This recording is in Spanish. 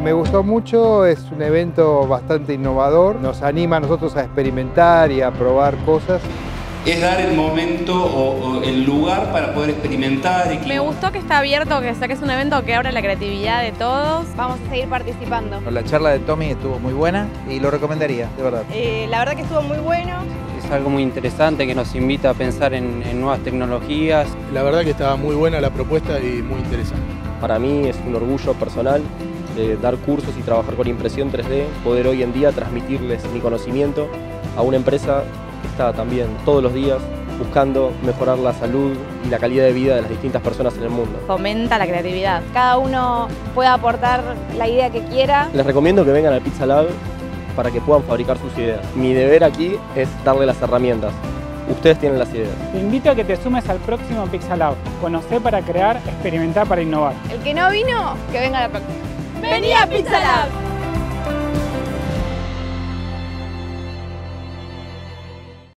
me gustó mucho, es un evento bastante innovador, nos anima a nosotros a experimentar y a probar cosas. Es dar el momento o, el lugar para poder experimentar. Y... Me gustó que está abierto, que, que es un evento que abre la creatividad de todos. Vamos a seguir participando. La charla de Tommy estuvo muy buena y lo recomendaría, de verdad. Eh, la verdad que estuvo muy bueno. Es algo muy interesante que nos invita a pensar en, en nuevas tecnologías. La verdad que estaba muy buena la propuesta y muy interesante. Para mí es un orgullo personal de dar cursos y trabajar con impresión 3D, poder hoy en día transmitirles mi conocimiento a una empresa que está también todos los días buscando mejorar la salud y la calidad de vida de las distintas personas en el mundo. Fomenta la creatividad. Cada uno puede aportar la idea que quiera. Les recomiendo que vengan al Pizza Lab para que puedan fabricar sus ideas. Mi deber aquí es darle las herramientas. Ustedes tienen las ideas. Te invito a que te sumes al próximo Pixalab. Conocer para crear, experimentar para innovar. El que no vino, que venga a la próxima. ¡Vení a Pixalab!